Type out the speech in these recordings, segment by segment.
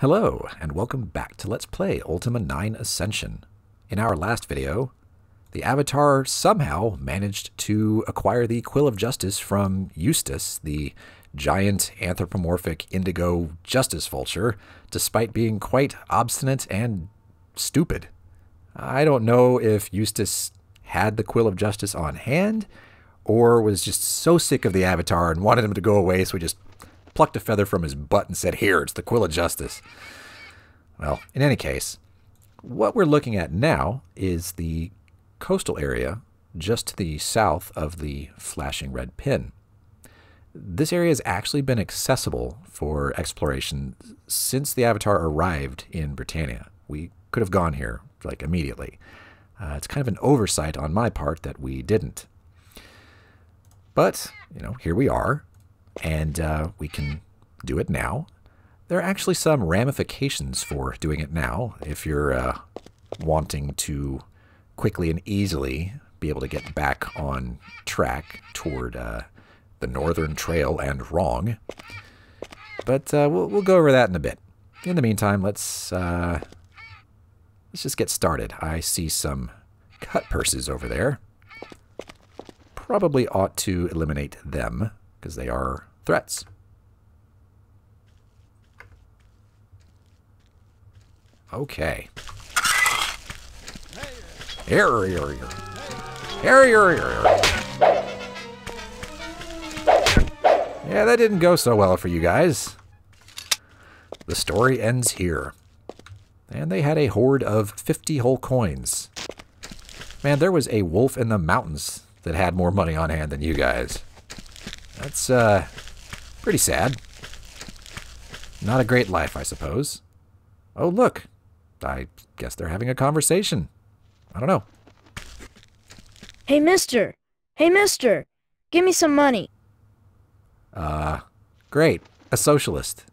Hello, and welcome back to Let's Play Ultima 9 Ascension. In our last video, the Avatar somehow managed to acquire the Quill of Justice from Eustace, the giant anthropomorphic indigo justice vulture, despite being quite obstinate and stupid. I don't know if Eustace had the Quill of Justice on hand, or was just so sick of the Avatar and wanted him to go away, so he just plucked a feather from his butt and said, Here, it's the Quill of Justice. Well, in any case, what we're looking at now is the coastal area just to the south of the flashing red pin. This area has actually been accessible for exploration since the Avatar arrived in Britannia. We could have gone here, like, immediately. Uh, it's kind of an oversight on my part that we didn't. But, you know, here we are, and uh, we can do it now. There are actually some ramifications for doing it now if you're uh, wanting to quickly and easily be able to get back on track toward uh, the Northern Trail and wrong. But uh, we'll, we'll go over that in a bit. In the meantime, let's uh, let's just get started. I see some cut purses over there. Probably ought to eliminate them because they are threats. Okay. Here, here, here. Here, here. Yeah, that didn't go so well for you guys. The story ends here. And they had a hoard of 50 whole coins. Man, there was a wolf in the mountains that had more money on hand than you guys. That's, uh, pretty sad. Not a great life, I suppose. Oh, look. I guess they're having a conversation. I don't know. Hey, mister! Hey, mister! Give me some money. Uh, great. A socialist.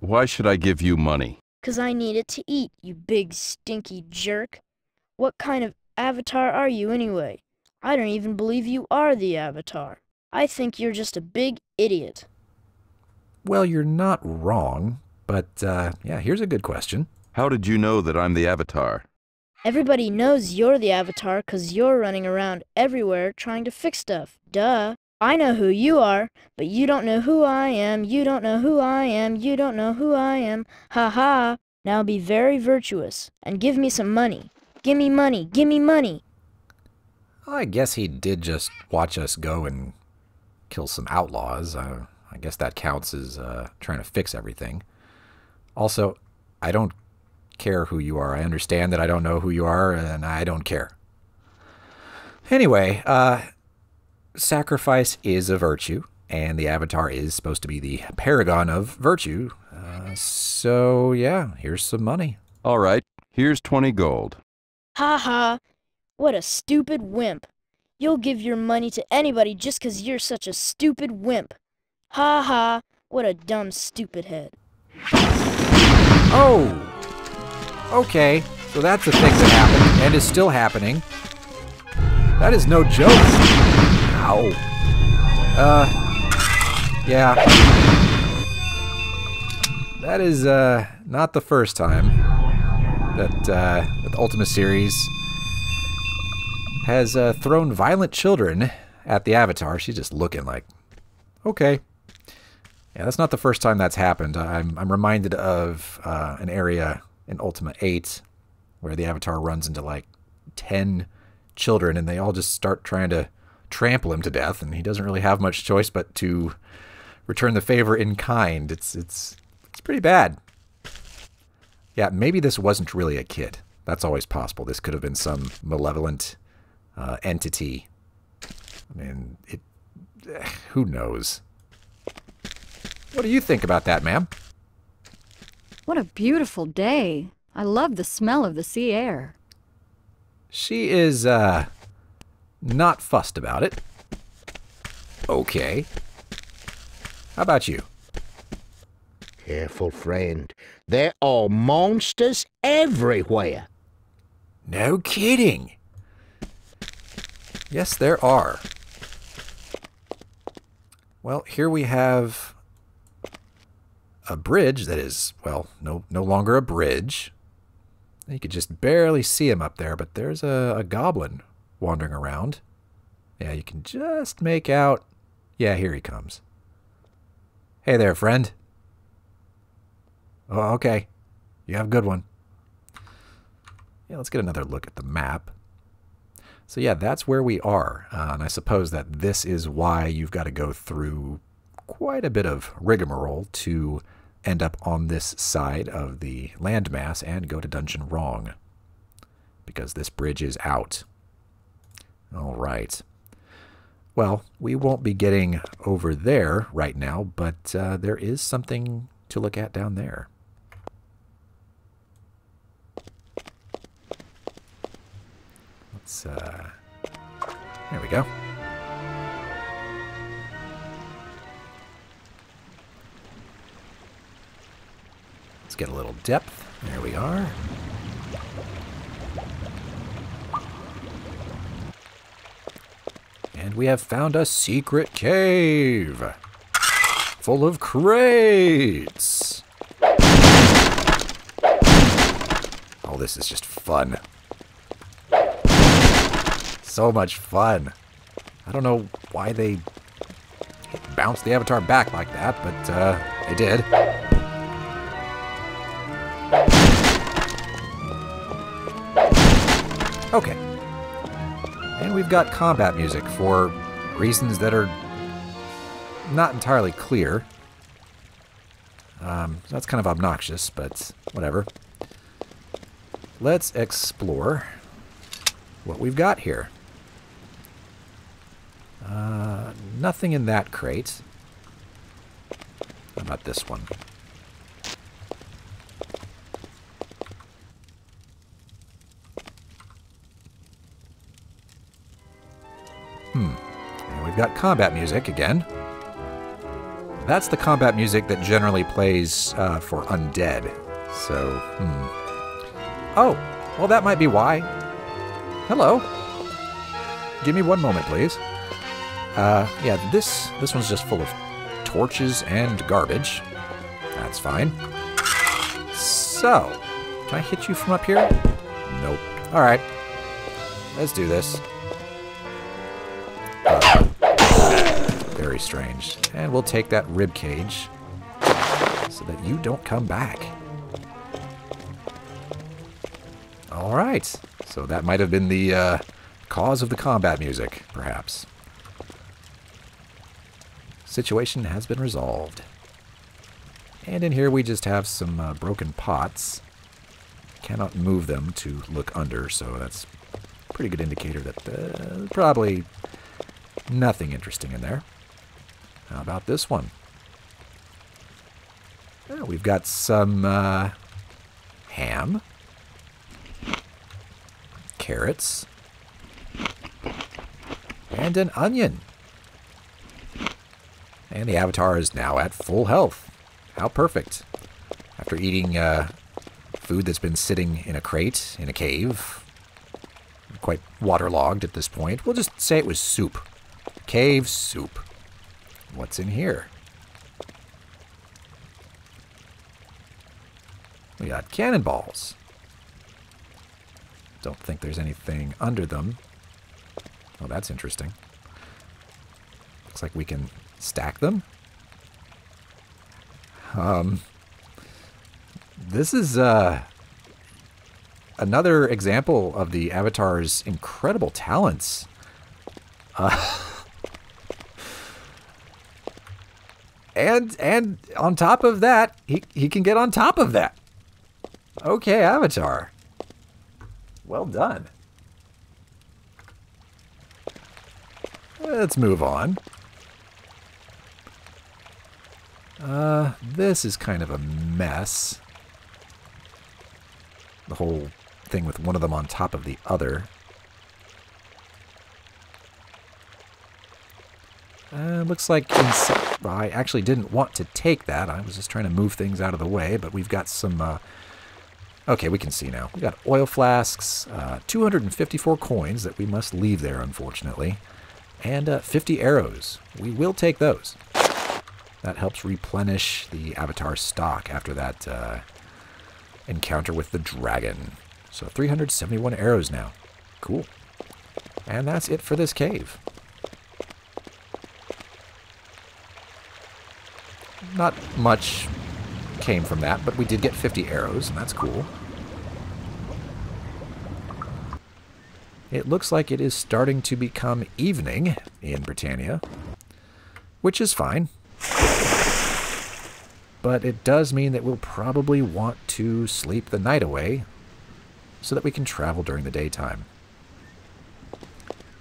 Why should I give you money? 'Cause I need it to eat, you big stinky jerk. What kind of avatar are you anyway? I don't even believe you are the avatar. I think you're just a big idiot. Well, you're not wrong, but, uh, yeah, here's a good question. How did you know that I'm the Avatar? Everybody knows you're the avatar 'cause you're running around everywhere trying to fix stuff. Duh. I know who you are, but you don't know who I am. You don't know who I am. You don't know who I am. Ha ha. Now be very virtuous and give me some money. Give me money. Give me money. I guess he did just watch us go and kill some outlaws. Uh, I guess that counts as uh, trying to fix everything. Also, I don't care who you are. I understand that I don't know who you are, and I don't care. Anyway, uh, sacrifice is a virtue, and the Avatar is supposed to be the paragon of virtue. Uh, so, yeah, here's some money. All right, here's 20 gold. Ha ha. What a stupid wimp. You'll give your money to anybody just 'cause you're such a stupid wimp. Ha ha. What a dumb stupid head. Oh! Okay, so that's a thing that happened, and is still happening. That is no joke. Ow. Uh, yeah. That is, uh, not the first time that, uh, that the Ultima series has, uh, thrown violent children at the Avatar. She's just looking like, okay. Yeah, that's not the first time that's happened. I'm, I'm reminded of uh, an area in Ultima 8 where the Avatar runs into like 10 children and they all just start trying to trample him to death and he doesn't really have much choice but to return the favor in kind. It's it's it's pretty bad. Yeah, maybe this wasn't really a kid. That's always possible. This could have been some malevolent uh, entity. I mean, it. Who knows? What do you think about that, ma'am? What a beautiful day. I love the smell of the sea air. She is, uh, not fussed about it. Okay. How about you? Careful, friend. There are monsters everywhere. No kidding. Yes, there are. Well, here we have a bridge that is, well, no, no longer a bridge. You could just barely see him up there, but there's a, a goblin wandering around. Yeah, you can just make out. Yeah, here he comes. Hey there, friend. Oh, okay. You have a good one. Yeah, let's get another look at the map. So yeah, that's where we are. Uh, and I suppose that this is why you've got to go through quite a bit of rigmarole to end up on this side of the landmass and go to Dungeon Wrong. Because this bridge is out. All right. Well, we won't be getting over there right now, but uh, there is something to look at down there. Let's, uh, there we go. Let's get a little depth. There we are. And we have found a secret cave full of crates. Oh, this is just fun. So much fun. I don't know why they bounced the avatar back like that, but uh, they did. Okay. And we've got combat music for reasons that are not entirely clear. Um, that's kind of obnoxious, but whatever. Let's explore what we've got here. Uh, nothing in that crate. How about this one? Hmm. And we've got combat music again. That's the combat music that generally plays uh, for undead. So, hmm. Oh, well, that might be why. Hello. Give me one moment, please. Uh, yeah, this this one's just full of torches and garbage. That's fine. So, can I hit you from up here? Nope. All right. Let's do this. Uh, very strange. And we'll take that rib cage so that you don't come back. All right. So that might have been the uh, cause of the combat music, perhaps. Situation has been resolved. And in here we just have some uh, broken pots. Cannot move them to look under, so that's pretty good indicator that uh, probably nothing interesting in there. How about this one? Oh, we've got some uh, ham, carrots, and an onion. And the avatar is now at full health. How perfect. After eating uh, food that's been sitting in a crate in a cave, quite waterlogged at this point, we'll just say it was soup. Cave soup. What's in here? We got cannonballs. Don't think there's anything under them. Oh, that's interesting. Looks like we can stack them. Um, this is uh, another example of the Avatar's incredible talents. Uh, and and on top of that, he, he can get on top of that. Okay, Avatar. Well done. Let's move on. Uh, this is kind of a mess. The whole thing with one of them on top of the other. Uh, looks like I actually didn't want to take that. I was just trying to move things out of the way, but we've got some, uh, okay, we can see now. We've got oil flasks, uh, 254 coins that we must leave there, unfortunately, and uh, 50 arrows. We will take those. That helps replenish the Avatar stock after that uh, encounter with the dragon. So 371 arrows now. Cool. And that's it for this cave. Not much came from that, but we did get 50 arrows, and that's cool. It looks like it is starting to become evening in Britannia, which is fine. But it does mean that we'll probably want to sleep the night away so that we can travel during the daytime.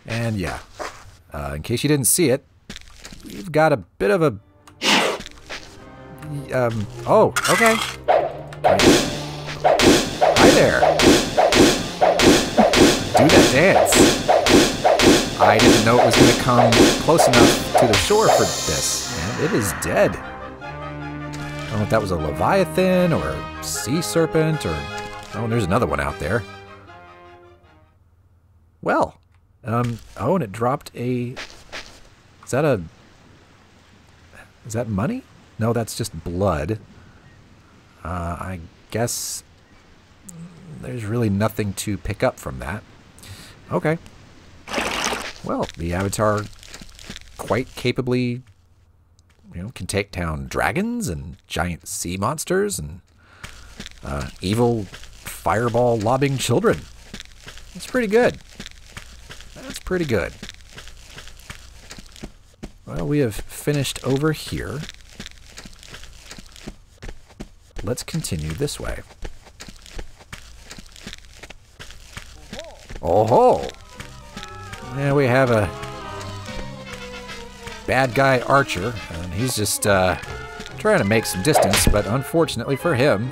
And yeah, uh, in case you didn't see it, we've got a bit of a... Um, oh, okay. Hi there. Do that dance. I didn't know it was going to come close enough to the shore for this, and it is dead. Know if that was a leviathan or a sea serpent or... Oh, there's another one out there. Well, um, oh, and it dropped a... Is that a... Is that money? No, that's just blood. Uh, I guess there's really nothing to pick up from that. Okay. Well, the Avatar quite capably, you know, can take down dragons and giant sea monsters and uh, evil fireball lobbing children. That's pretty good. That's pretty good. Well, we have finished over here. Let's continue this way. Oh ho! Yeah, we have a bad guy archer, and he's just uh, trying to make some distance, but unfortunately for him,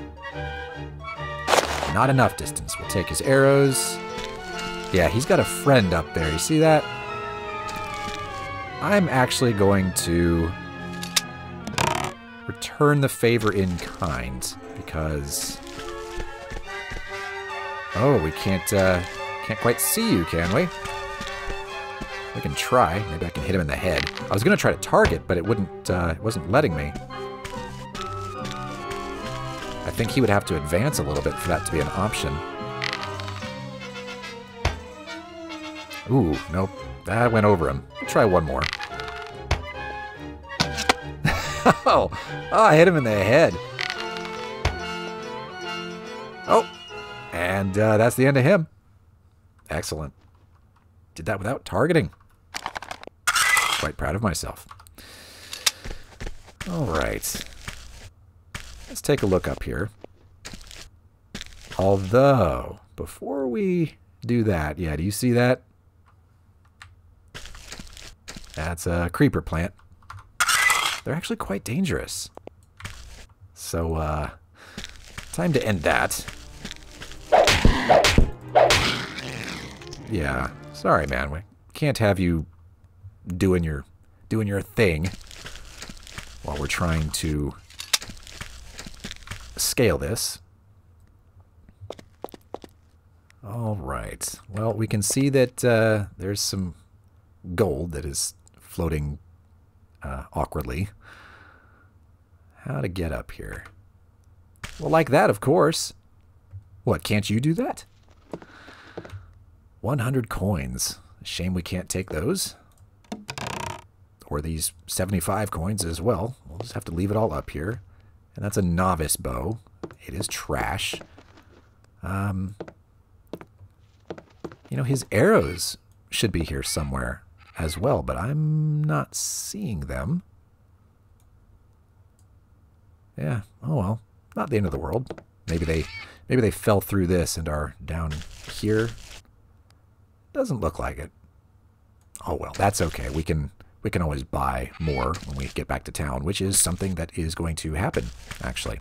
not enough distance. We'll take his arrows. Yeah, he's got a friend up there. You see that? I'm actually going to return the favor in kind because oh we can't uh, can't quite see you can we we can try maybe I can hit him in the head I was gonna try to target but it wouldn't uh, it wasn't letting me I think he would have to advance a little bit for that to be an option ooh nope that went over him try one more oh, oh, I hit him in the head. Oh, and uh, that's the end of him. Excellent. Did that without targeting. Quite proud of myself. All right. Let's take a look up here. Although, before we do that, yeah, do you see that? That's a creeper plant they're actually quite dangerous. So, uh, time to end that. Yeah, sorry, man. We can't have you doing your doing your thing while we're trying to scale this. All right. Well, we can see that uh, there's some gold that is floating uh, awkwardly. How to get up here? Well, like that, of course. What, can't you do that? 100 coins. Shame we can't take those. Or these 75 coins as well. We'll just have to leave it all up here. And that's a novice bow. It is trash. Um, you know, his arrows should be here somewhere as well, but I'm not seeing them. Yeah, oh well, not the end of the world. Maybe they maybe they fell through this and are down here. Doesn't look like it. Oh well, that's okay. We can we can always buy more when we get back to town, which is something that is going to happen, actually.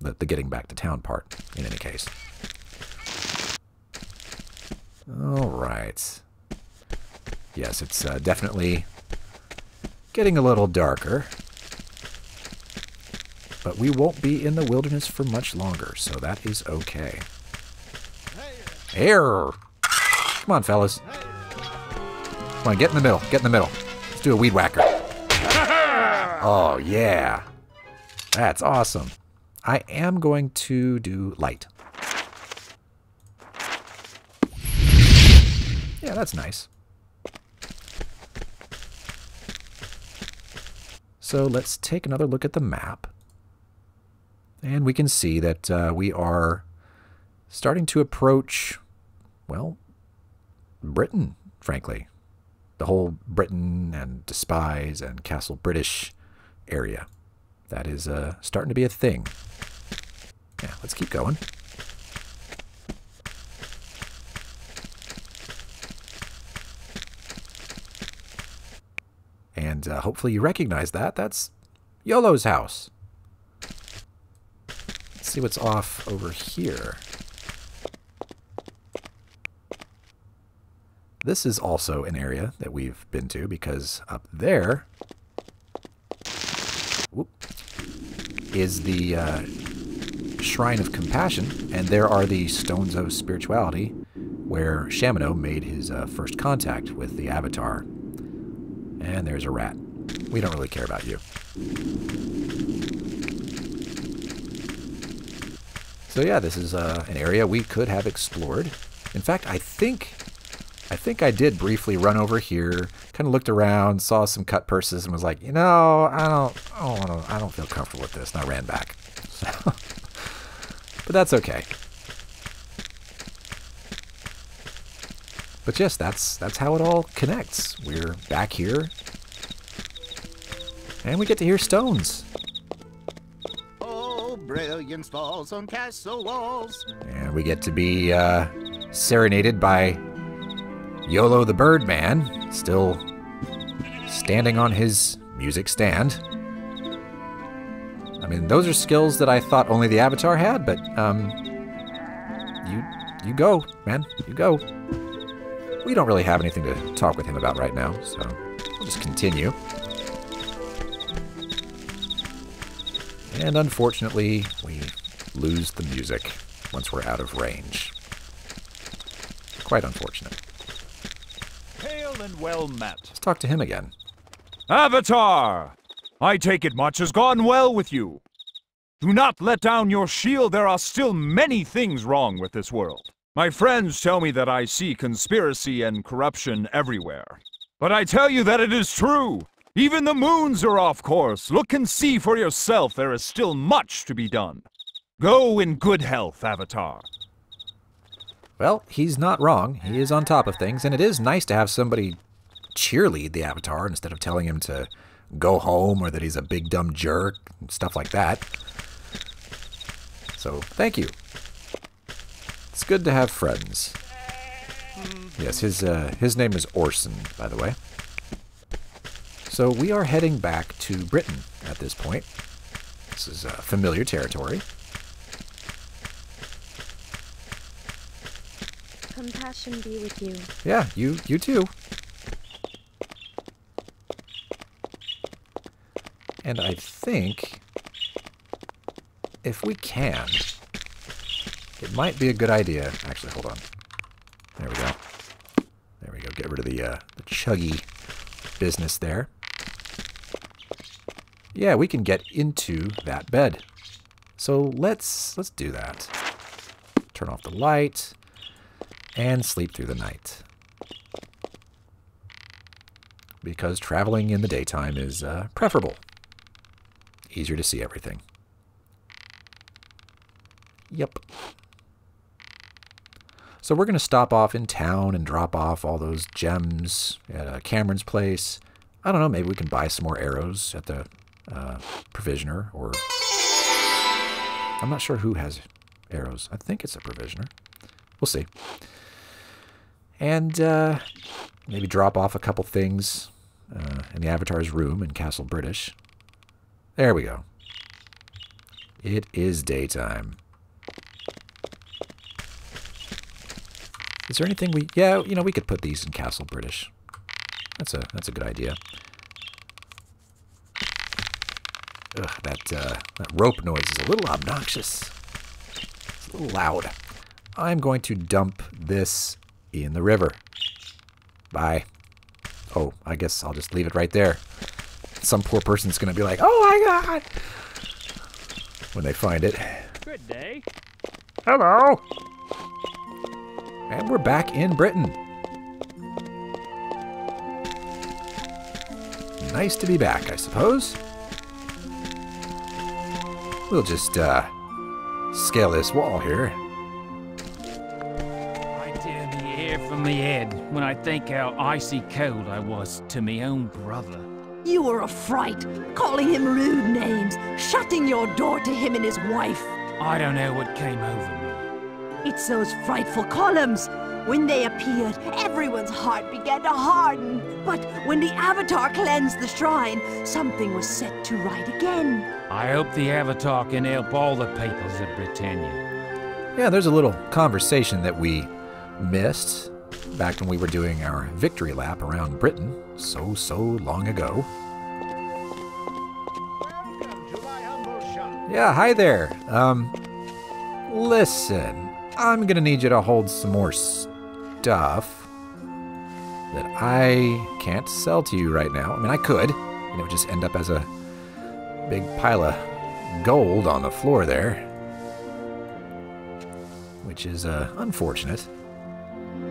The, the getting back to town part, in any case. All right. Yes, it's uh, definitely getting a little darker. But we won't be in the wilderness for much longer, so that is okay. Air! Come on, fellas. Come on, get in the middle. Get in the middle. Let's do a weed whacker. Oh, yeah. That's awesome. I am going to do light. Yeah, that's nice. So let's take another look at the map. And we can see that uh, we are starting to approach, well, Britain, frankly. The whole Britain and Despise and Castle British area. That is uh, starting to be a thing. Yeah, let's keep going. And uh, hopefully you recognize that. That's Iolo's house. Let's see what's off over here. This is also an area that we've been to because up there whoop, is the uh, Shrine of Compassion, and there are the Stones of Spirituality, where Shamino made his uh, first contact with the Avatar. And there's a rat. We don't really care about you. So yeah, this is uh, an area we could have explored. In fact, I think I think I did briefly run over here, kind of looked around, saw some cut purses, and was like, you know, I don't, I don't, wanna, I don't feel comfortable with this, and I ran back. So, but that's okay. But yes, that's that's how it all connects. We're back here, and we get to hear stones. Oh, brilliance falls on castle walls. And we get to be uh, serenaded by Iolo the Birdman, still standing on his music stand. I mean, those are skills that I thought only the Avatar had, but um, you you go, man, you go. We don't really have anything to talk with him about right now, so we'll just continue. And unfortunately, we lose the music once we're out of range. Quite unfortunate. Hail and well met. Let's talk to him again. Avatar! I take it much has gone well with you. Do not let down your shield, there are still many things wrong with this world. My friends tell me that I see conspiracy and corruption everywhere. But I tell you that it is true. Even the moons are off course. Look and see for yourself there is still much to be done. Go in good health, Avatar. Well, he's not wrong. He is on top of things, and it is nice to have somebody cheerlead the Avatar instead of telling him to go home or that he's a big dumb jerk and stuff like that. So, thank you. It's good to have friends. Yes, his uh, his name is Orson, by the way. So we are heading back to Britain at this point. This is uh, familiar territory. Compassion be with you. Yeah, you you too. And I think if we can, it might be a good idea. Actually, hold on. There we go. There we go. Get rid of the uh, the chuggy business there. Yeah, we can get into that bed. So let's let's do that. Turn off the light and sleep through the night. Because traveling in the daytime is uh, preferable. Easier to see everything. Yep. So we're going to stop off in town and drop off all those gems at uh, Cameron's place. I don't know, maybe we can buy some more arrows at the uh, provisioner or... I'm not sure who has arrows. I think it's a provisioner. We'll see. And uh, maybe drop off a couple things uh, in the Avatar's room in Castle British. There we go. It is daytime. Is there anything we... Yeah, you know, we could put these in Castle British. That's a that's a good idea. Ugh, that, uh, that rope noise is a little obnoxious. It's a little loud. I'm going to dump this in the river. Bye. Oh, I guess I'll just leave it right there. some poor person's going to be like, oh my god, when they find it. Good day. Hello. And we're back in Britain. Nice to be back, I suppose. We'll just, uh, scale this wall here. Hair from me head when I think how icy cold I was to me own brother. You were a fright, calling him rude names, shutting your door to him and his wife. I don't know what came over me. It's those frightful columns. When they appeared, everyone's heart began to harden. But when the Avatar cleansed the shrine, something was set to right again. I hope the Avatar can help all the peoples of Britannia. Yeah, there's a little conversation that we missed back when we were doing our victory lap around Britain so, so long ago. Yeah, hi there. Um, listen, I'm gonna need you to hold some more stuff that I can't sell to you right now. I mean, I could, and it would just end up as a big pile of gold on the floor there, which is uh, unfortunate.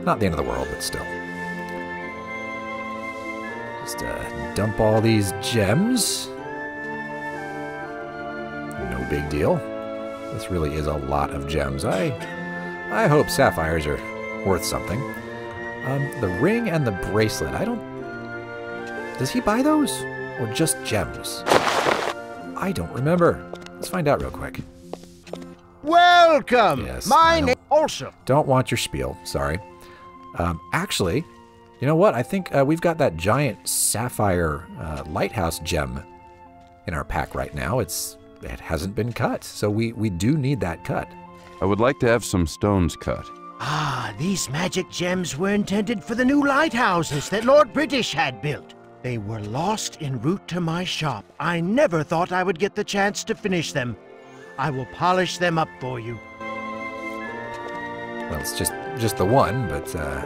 Not the end of the world, but still. Just uh, dump all these gems. No big deal. This really is a lot of gems. I, I hope sapphires are worth something. Um, the ring and the bracelet. I don't. Does he buy those or just gems? I don't remember. Let's find out real quick. Welcome. Yes, my name also. Don't want your spiel. Sorry. Um, actually, you know what? I think uh, we've got that giant sapphire uh, lighthouse gem in our pack right now. It's it hasn't been cut, so we we do need that cut. I would like to have some stones cut. Ah, these magic gems were intended for the new lighthouses that Lord British had built. They were lost en route to my shop. I never thought I would get the chance to finish them. I will polish them up for you. Well, it's just just the one, but uh,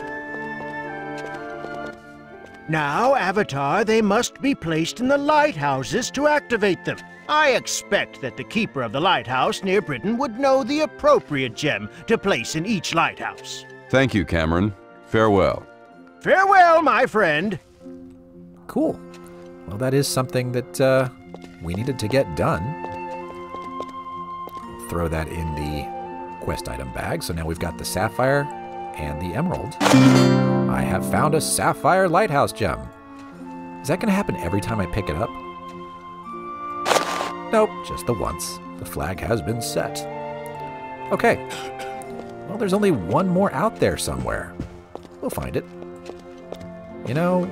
Now, Avatar, they must be placed in the lighthouses to activate them. I expect that the keeper of the lighthouse near Britain would know the appropriate gem to place in each lighthouse. Thank you, Cameron. Farewell. Farewell, my friend. cool. Well, that is something that uh, we needed to get done. Throw that in the quest item bag. So now we've got the sapphire and the emerald. I have found a sapphire lighthouse gem. Is that going to happen every time I pick it up? Nope, just the once. The flag has been set. Okay. Well, there's only one more out there somewhere. We'll find it. You know.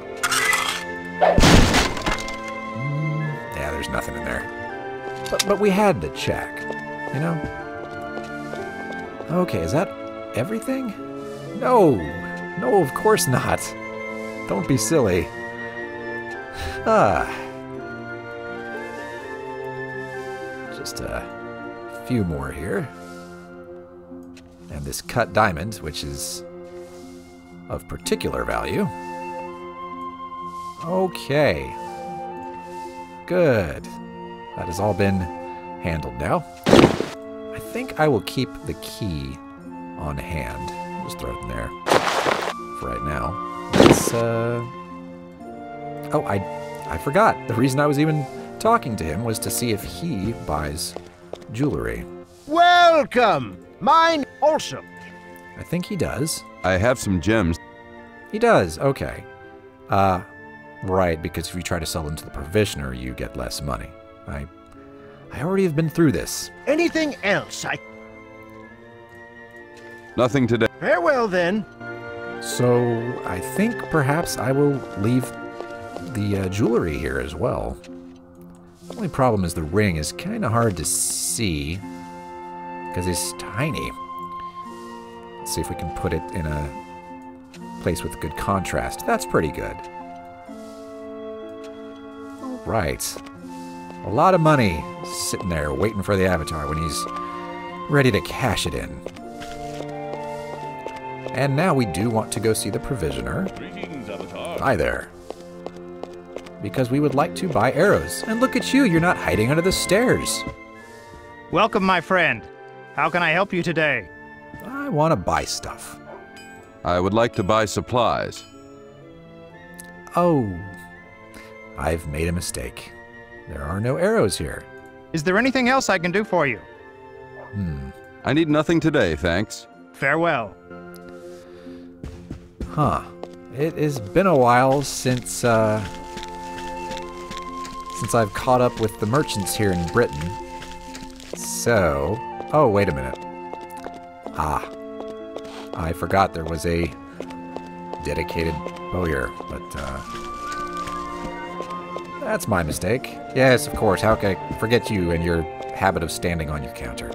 Mm, yeah, there's nothing in there. But, but we had to check. You know? Okay, is that everything? No. No, of course not. Don't be silly. Ah. Just a few more here. And this cut diamond, which is of particular value. Okay. Good. That has all been handled now. I think I will keep the key on hand. Just throw it in there for right now. Let's, uh... Oh, I, I forgot. The reason I was even talking to him was to see if he buys jewelry. Welcome. Mine also. I think he does. I have some gems. He does. Okay. Uh, right. Because if you try to sell them to the provisioner, you get less money. I, I already have been through this. Anything else? I Nothing today. farewell then. So I think perhaps I will leave the uh, jewelry here as well. The only problem is the ring is kind of hard to see because it's tiny. Let's see if we can put it in a place with good contrast. That's pretty good. All right. A lot of money sitting there waiting for the Avatar when he's ready to cash it in. And now we do want to go see the Provisioner. Hi there. because we would like to buy arrows. And look at you, you're not hiding under the stairs. Welcome, my friend. How can I help you today? I want to buy stuff. I would like to buy supplies. Oh, I've made a mistake. There are no arrows here. Is there anything else I can do for you? Hmm. I need nothing today, thanks. Farewell. Huh. It has been a while since, uh, since I've caught up with the merchants here in Britain. So, oh, wait a minute. Ah, I forgot there was a dedicated bowyer, but, uh, that's my mistake. Yes, of course, how can I forget you and your habit of standing on your counter?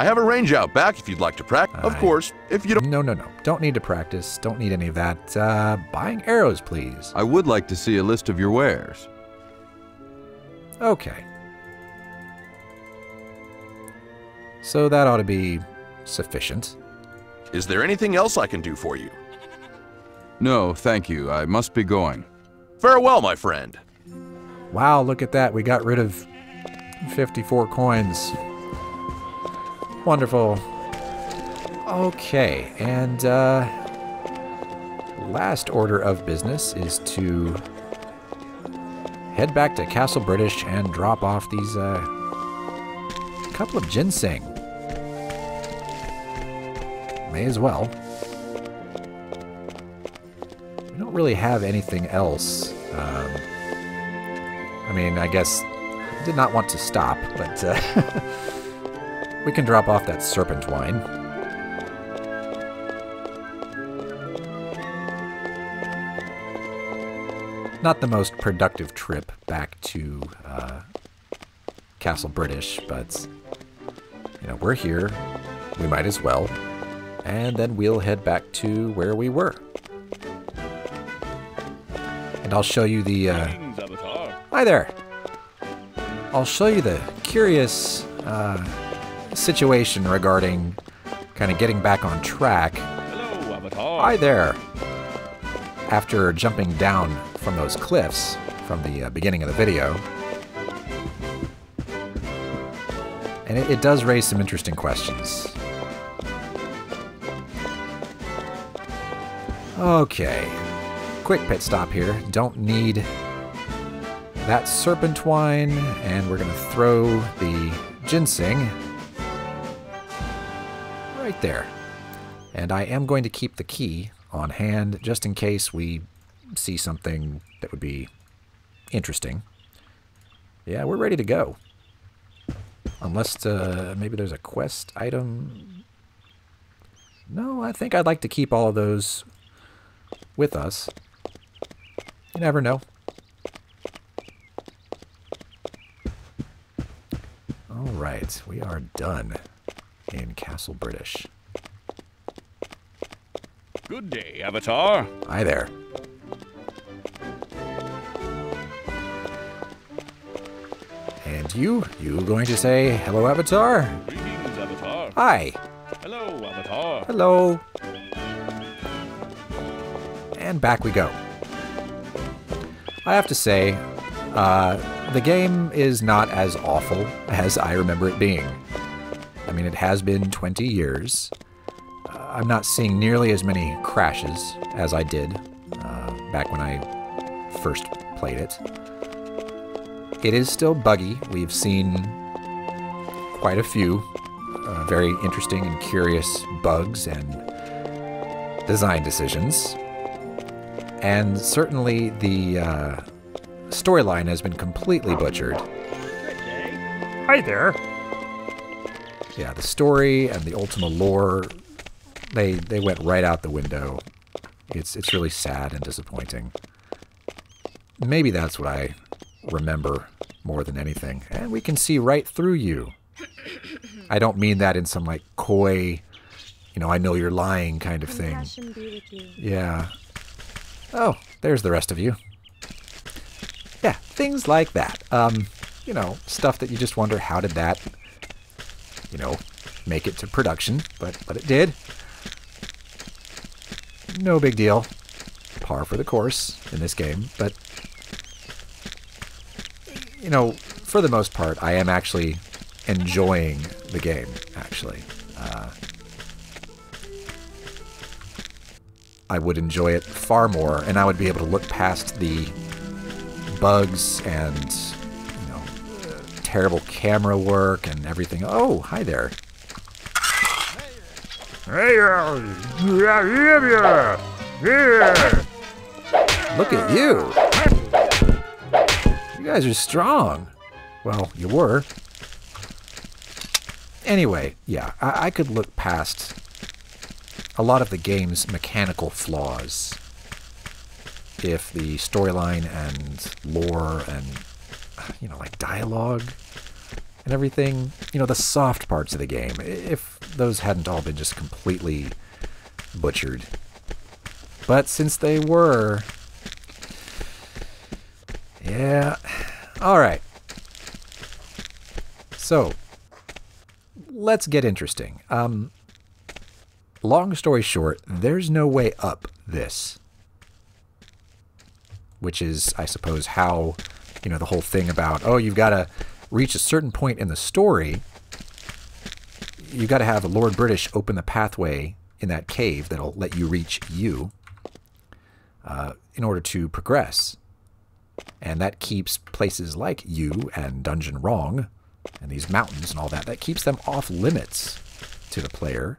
I have a range out back if you'd like to practice. Of course, if you don't. No, no, no. Don't need to practice. Don't need any of that. Uh, buying arrows, please. I would like to see a list of your wares. Okay. So that ought to be sufficient. Is there anything else I can do for you? No, thank you. I must be going. Farewell, my friend. Wow, look at that. We got rid of 54 coins. Wonderful. Okay, and uh, last order of business is to head back to Castle British and drop off these uh, couple of ginseng. May as well. We don't really have anything else. Um, I mean, I guess I did not want to stop, but uh, we can drop off that serpent wine. Not the most productive trip back to uh, Castle British, but you know we're here. We might as well, and then we'll head back to where we were. And I'll show you the. Uh, Hi there. I'll show you the curious uh, situation regarding kind of getting back on track. Hello, Avatar. Hi there. After jumping down from those cliffs from the uh, beginning of the video. And it, it does raise some interesting questions. Okay. Quick pit stop here. Don't need that serpent wine, and we're going to throw the ginseng there. And I am going to keep the key on hand just in case we see something that would be interesting. Yeah, we're ready to go. Unless uh, maybe there's a quest item. No, I think I'd like to keep all of those with us. You never know. All right, we are done in Castle British. Good day, Avatar. Hi there. And you? You going to say hello, Avatar? Greetings, Avatar. Hi. Hello, Avatar. Hello. And back we go. I have to say, uh, the game is not as awful as I remember it being. I mean, it has been 20 years. Uh, I'm not seeing nearly as many crashes as I did uh, back when I first played it. It is still buggy. We've seen quite a few uh, very interesting and curious bugs and design decisions. And certainly the uh, storyline has been completely butchered. Hi there. Yeah, the story and the Ultima lore, they they went right out the window. It's it's really sad and disappointing. Maybe that's what I remember more than anything. And we can see right through you. I don't mean that in some like coy, you know, I know you're lying kind of thing. Compassion be with you. Yeah. Oh, there's the rest of you. Yeah, things like that. Um, you know, stuff that you just wonder how did that, you know, make it to production, but but it did. no big deal. Par for the course in this game, but you know, for the most part, I am actually enjoying the game, actually. Uh, I would enjoy it far more, and I would be able to look past the bugs and, terrible camera work and everything. Oh, hi there. Hey. Uh, look at you. You guys are strong. Well, you were. Anyway, yeah, I, I could look past a lot of the game's mechanical flaws if the storyline and lore and, you know, like dialogue and everything, you know, the soft parts of the game, if those hadn't all been just completely butchered. But since they were, yeah, alright. So, let's get interesting. Um, long story short, there's no way up this. Which is, I suppose, how, you know, the whole thing about, oh, you've got to reach a certain point in the story. You've got to have Lord British open the pathway in that cave that'll let you reach Yew uh, in order to progress. And that keeps places like Yew and Dungeon Wrong and these mountains and all that, that keeps them off limits to the player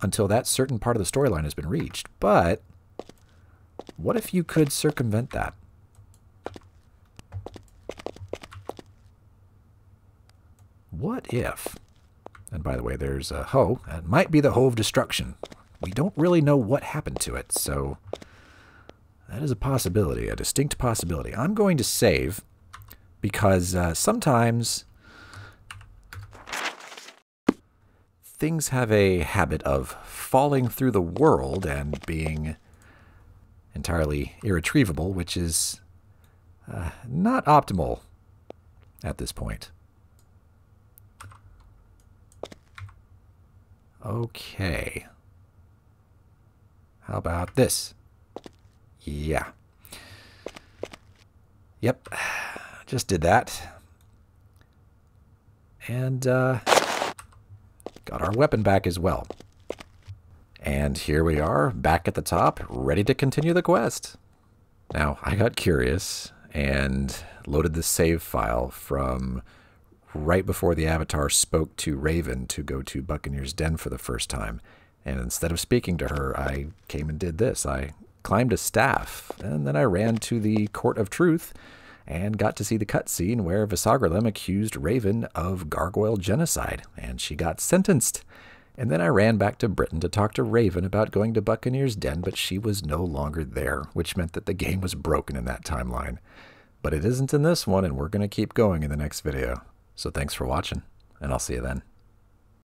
until that certain part of the storyline has been reached. But what if you could circumvent that? What if, and by the way, there's a hoe, it might be the hoe of destruction. We don't really know what happened to it, so that is a possibility, a distinct possibility. I'm going to save because uh, sometimes things have a habit of falling through the world and being entirely irretrievable, which is uh, not optimal at this point. Okay. How about this? Yeah. Yep. Just did that. And, uh, got our weapon back as well. And here we are, back at the top, ready to continue the quest. Now, I got curious and loaded the save file from right before the Avatar spoke to Raven to go to Buccaneer's Den for the first time. And instead of speaking to her, I came and did this. I climbed a staff, and then I ran to the Court of Truth and got to see the cutscene where Visagralem accused Raven of gargoyle genocide, and she got sentenced. And then I ran back to Britain to talk to Raven about going to Buccaneer's Den, but she was no longer there, which meant that the game was broken in that timeline. But it isn't in this one, and we're going to keep going in the next video. So thanks for watching, and I'll see you then.